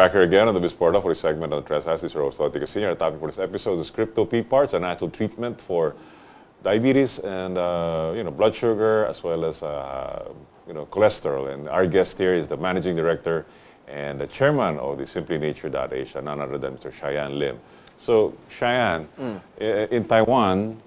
Back here again on the Bisporta for the segment on Trends This is Rose Lotica Senior. Our topic for this episode is Crypto PPARs, a natural treatment for diabetes and uh, you know blood sugar as well as uh, you know cholesterol. And our guest here is the managing director and the chairman of the Simply Nature.Asia, none other than Mr. Shyan Lim. So Shyan, mm. in Taiwan,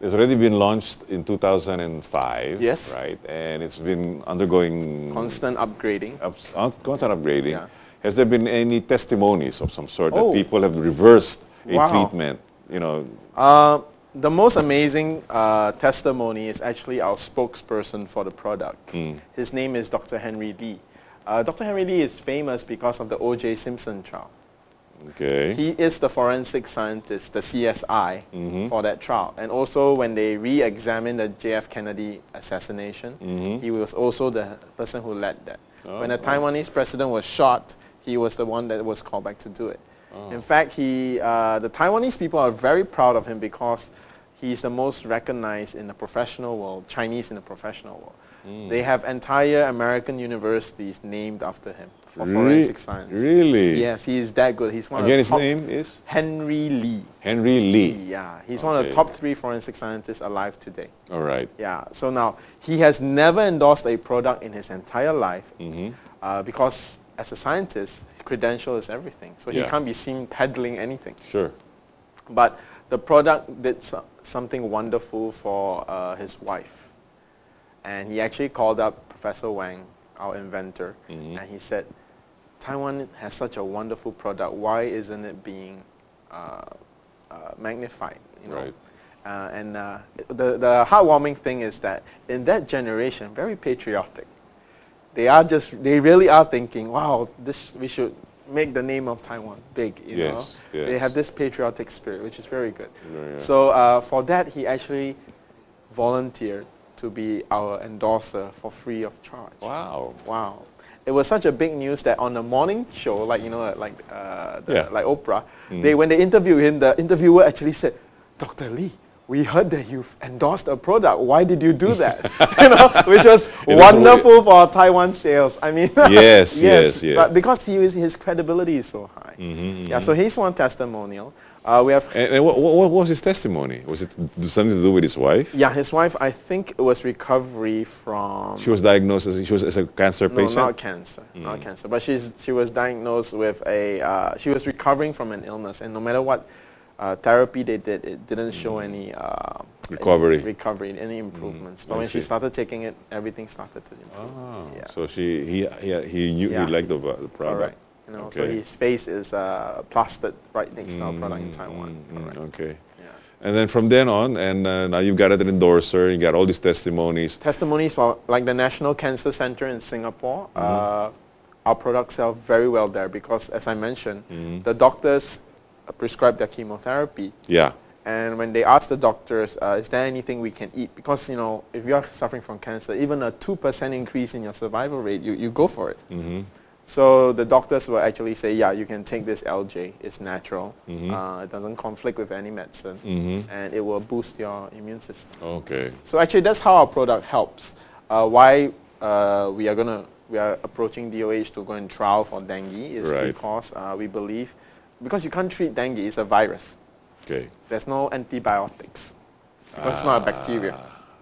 it's already been launched in 2005. Yes. Right, and it's been undergoing constant upgrading. Up, constant upgrading. Yeah. Has there been any testimonies of some sort oh. that people have reversed a wow. treatment? You know. Uh, the most amazing uh, testimony is actually our spokesperson for the product. Mm. His name is Dr. Henry Lee. Uh, Dr. Henry Lee is famous because of the O.J. Simpson trial. Okay. He is the forensic scientist, the CSI, mm -hmm. for that trial. And also when they re-examined the JF Kennedy assassination, mm -hmm. he was also the person who led that. Oh, when the Taiwanese president was shot, he was the one that was called back to do it. Oh. In fact, he, uh, the Taiwanese people are very proud of him because he's the most recognized in the professional world, Chinese in the professional world. Mm. They have entire American universities named after him for Re forensic science. Really? Yes, he is that good. He's one Again, of his name is? Henry Lee. Henry Lee. Yeah, he's okay. one of the top three forensic scientists alive today. All right. Yeah, so now he has never endorsed a product in his entire life mm -hmm. uh, because as a scientist, credential is everything. So yeah. he can't be seen peddling anything. Sure. But the product did something wonderful for uh, his wife. And he actually called up Professor Wang, our inventor, mm -hmm. and he said, Taiwan has such a wonderful product. Why isn't it being uh, uh, magnified? You know? Right. Uh, and uh, the, the heartwarming thing is that in that generation, very patriotic. They are just, they really are thinking, wow, this, we should make the name of Taiwan big, you yes, know. Yes. They have this patriotic spirit, which is very good. Yeah, yeah. So uh, for that, he actually volunteered to be our endorser for free of charge. Wow. Wow it was such a big news that on the morning show, like you know, like uh, the, yeah. like Oprah, mm. they when they interviewed him, the interviewer actually said, "Dr. Lee, we heard that you've endorsed a product. Why did you do that? you know, which was wonderful for Taiwan sales. I mean, yes, yes, yes, But because he was, his credibility is so high. Mm -hmm, yeah, so he's one testimonial. Uh, we have. And, and what, what, was his testimony? Was it something to do with his wife? Yeah, his wife. I think it was recovery from. She was diagnosed as she was as a cancer no, patient. not cancer, mm. not cancer. But she's she was diagnosed with a. Uh, she was recovering from an illness, and no matter what uh, therapy they did, it didn't show mm. any. Uh, recovery. Any recovery, any improvements. Mm. But I when see. she started taking it, everything started to improve. Oh, yeah. So she he he he knew yeah. he liked the, the product. All right. You know, okay. so his face is uh, plastered right next to our product in Taiwan. Mm, okay. And then from then on, and uh, now you've got an endorser, you got all these testimonies. Testimonies for like the National Cancer Center in Singapore. Mm -hmm. our products sell very well there because, as I mentioned, mm -hmm. the doctors prescribe their chemotherapy. Yeah. And when they ask the doctors, uh, is there anything we can eat? Because, you know, if you're suffering from cancer, even a 2% increase in your survival rate, you, you go for it. Mm -hmm. So the doctors will actually say, yeah, you can take this LJ. It's natural. Mm -hmm. uh, it doesn't conflict with any medicine. Mm -hmm. And it will boost your immune system. Okay. So actually that's how our product helps. Uh, why uh, we are going to, we are approaching DOH to go and trial for dengue is right. because uh, we believe, because you can't treat dengue, it's a virus. Okay. There's no antibiotics. Because it's not a bacteria.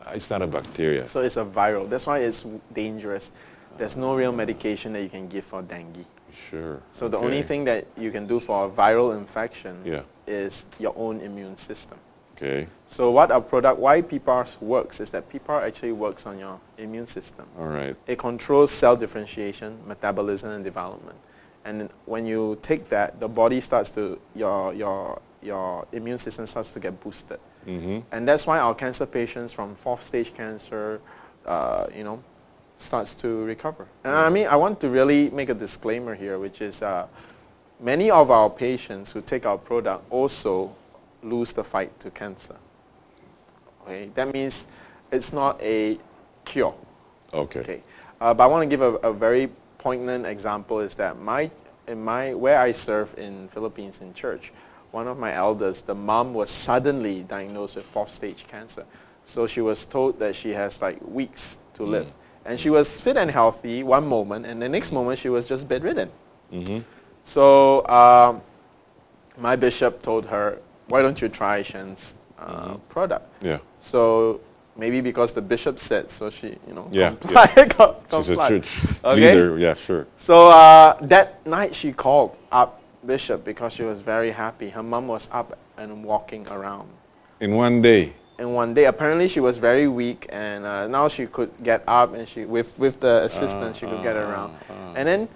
Ah, it's not a bacteria. So it's a viral. That's why it's dangerous there's no real medication that you can give for dengue. Sure. So the only thing that you can do for a viral infection yeah. is your own immune system. Okay. So what our product, why PPAR works is that PPAR actually works on your immune system. All right. It controls cell differentiation, metabolism, and development. And when you take that, the body starts to, your, your, your immune system starts to get boosted. Mm -hmm. And that's why our cancer patients from fourth stage cancer, uh, you know, starts to recover. And I mean, I want to really make a disclaimer here, which is uh, many of our patients who take our product also lose the fight to cancer. Okay, that means it's not a cure. Okay. okay. Uh, but I want to give a, a, very poignant example is that my, in my, where I serve in Philippines in church, one of my elders, the mom was suddenly diagnosed with fourth stage cancer. So she was told that she has like weeks to mm. live. And she was fit and healthy one moment, and the next moment she was just bedridden. Mm -hmm. So um, my bishop told her, why don't you try Shen's uh, product? Yeah. So maybe because the bishop said, so she, you know, Yeah, complied. co- She's a church Okay. leader. Yeah, sure. So uh, that night she called up Bishop because she was very happy. Her mom was up and walking around. In one day. in one day, apparently she was very weak, and uh, now she could get up, and she with with the assistance she could get around. And then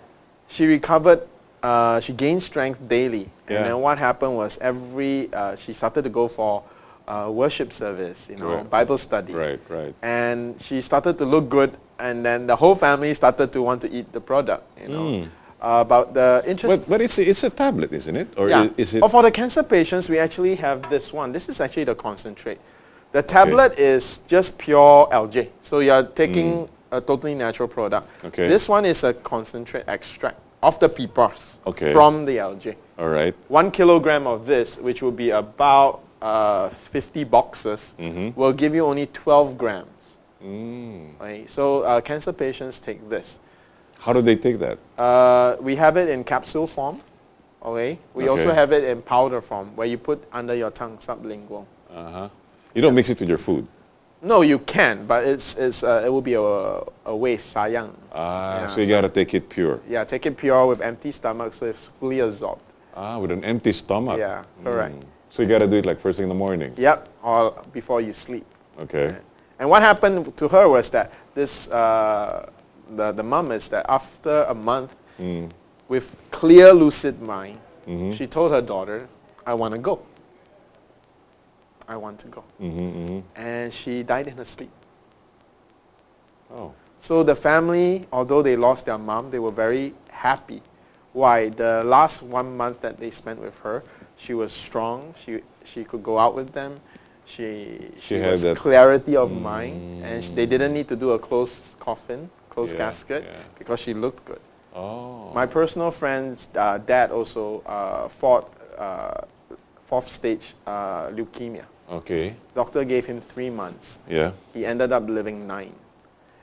she recovered. Uh, she gained strength daily. And Yeah. then what happened was every uh, she started to go for uh, worship service, you know, Right. Bible study. Right, right. And she started to look good, and then the whole family started to want to eat the product. You know, uh, but the interest. But, but it's, a, it's a tablet, isn't it? Or Yeah. i- is it? Oh, for the cancer patients, we actually have this one. This is actually the concentrate. The tablet is just pure LJ. So you're taking a totally natural product. Mm. Okay. This one is a concentrate extract of the PPARs Okay. from the LJ. All right. One kilogram of this, which will be about uh, 50 boxes, Mm-hmm. will give you only 12 grams. Mm. Right? So uh, cancer patients take this. How do they take that? Uh, we have it in capsule form. Okay. We also have it in powder form, where you put under your tongue, sublingual. Uh-huh. You don't mix it with your food. No, you can, but it's, it's uh, it will be a, a waste, sayang. Ah, Yeah, so you so- gotta take it pure. Yeah, take it pure with empty stomach, so it's fully absorbed. Ah, with an empty stomach. Yeah, correct. Mm. So you gotta do it like first thing in the morning. Yep, or before you sleep. Okay. And what happened to her was that this, uh, the, the mom is that after a month, Mm. with clear, lucid mind, Mhm. she told her daughter, I want to go. I want to go. Mm-hmm, mm-hmm. And she died in her sleep. Oh. So the family, although they lost their mom, they were very happy. Why? The last one month that they spent with her, she was strong. She, she could go out with them. She, she, She had was that- clarity of mind. And sh they didn't need to do a closed coffin, closed Yeah, casket, yeah. because she looked good. Oh. My personal friend's uh, dad also uh, fought uh, fourth stage uh, leukemia. Okay. Doctor gave him three months. Yeah. He ended up living nine.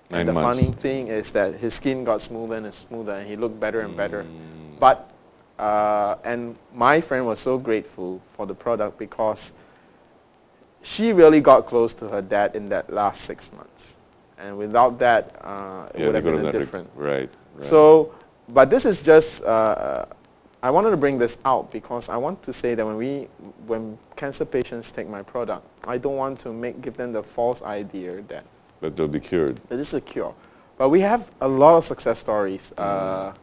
Nine and the months. funny thing is that his skin got smoother and smoother, and he looked better and better. Mm. But uh, and my friend was so grateful for the product because she really got close to her dad in that last six months, and without that, uh, it Yeah, would have been different. Right. right. So, but this is just, uh, I wanted to bring this out because I want to say that when we, when cancer patients take my product, I don't want to make, give them the false idea that, But they'll be cured. that this is a cure. But we have a lot of success stories. Uh,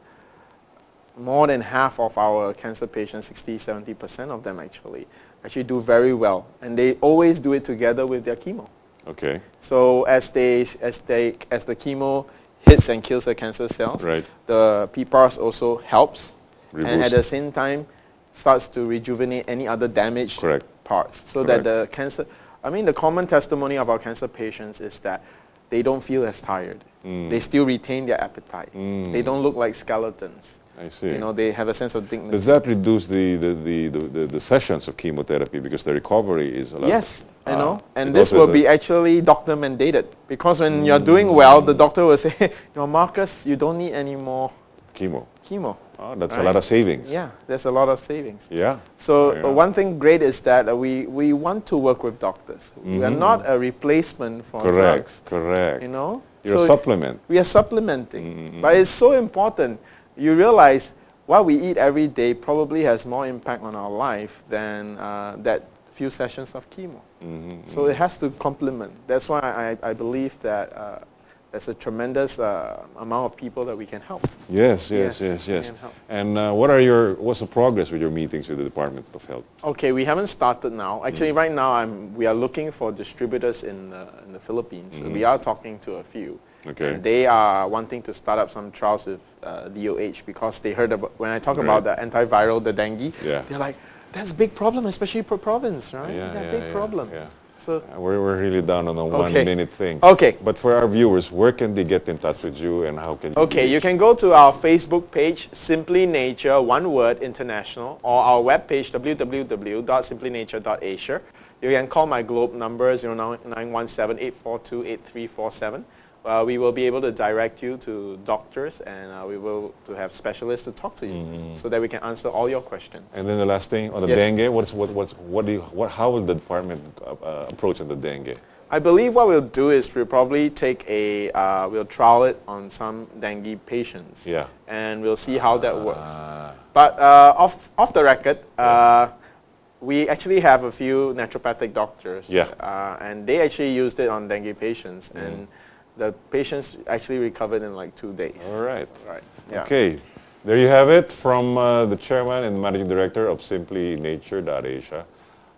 more than half of our cancer patients, 60, 70% of them actually, actually do very well. And they always do it together with their chemo. Okay. So as they, as they, as the chemo hits and kills the cancer cells, Right. the PPARs also helps, and at the same time starts to rejuvenate any other damaged Correct. parts. So Correct. that the cancer, I mean, the common testimony of our cancer patients is that they don't feel as tired. Mm. They still retain their appetite. They don't look like skeletons. I see. You know, they have a sense of dignity. Does that reduce the, the, the, the, the, sessions of chemotherapy because the recovery is a lot? Yes, you Ah, know, and this will be actually doctor mandated because when you're doing well, the doctor will say, you know, Marcus, you don't need any more chemo. chemo. Oh, that's a lot of savings. Yeah, there's a lot of savings. Yeah. So Yeah. uh, one thing great is that uh, we, we want to work with doctors. We are not a replacement for Mm-hmm. Correct. drugs. Correct. You know? You're So a supplement. We are supplementing. Mm-hmm. But it's so important. You realize what we eat every day probably has more impact on our life than uh, that few sessions of chemo. Mm-hmm. So it has to complement. That's why I, I believe that uh, there's a tremendous uh, amount of people that we can help. Yes, yes, Yes, yes, yes. And uh, what are your, what's the progress with your meetings with the Department of Health? Okay, we haven't started now. Actually, Mm. right now I'm, we are looking for distributors in the, in the Philippines. We are talking to a few. Mm-hmm. Okay. And they are wanting to start up some trials with uh, DOH because they heard about, when I talk about the antiviral, the dengue, Yeah. they're like, that's a big problem, especially per province, right? Yeah, that yeah, big yeah, problem. yeah. So, Uh, We're, we're really down on a Okay. one-minute thing. Okay. But for our viewers, where can they get in touch with you and how can you Okay, you can go to our Facebook page, Simply Nature, one word, international, or our webpage, www.simplynature.asia. You can call my Globe number 0917-842-8347, uh, we will be able to direct you to doctors and uh, we will to have specialists to talk to you Mm-hmm. so that we can answer all your questions. And then the last thing on the Yes. dengue, what's what what's what do you what how will the department uh, uh, approach on the dengue? I believe what we'll do is we'll probably take a, uh, we'll trial it on some dengue patients. Yeah. And we'll see how that works. Ah. But uh, off, off the record, uh, we actually have a few naturopathic doctors. Yeah. Uh, and they actually used it on dengue patients. And the patients actually recovered in like two days. All right. Right. Yeah. Okay, there you have it from uh, the chairman and managing director of Simply Nature.Asia,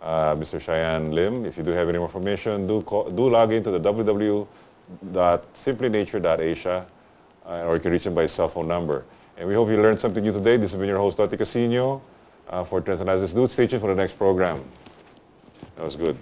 uh, Mr. Shyan Lim. If you do have any more information, do, call, do log into the www.simplynature.asia uh, or you can reach him by cell phone number. And we hope you learned something new today. This has been your host, Dottie Casino, uh, for Trends Analysis. Do stay tuned for the next program. That was good.